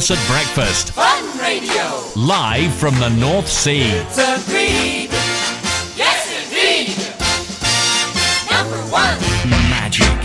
Ross at breakfast. Fun Radio. Live from the North Sea. It's a creed. Yes, indeed. Number one. Magic.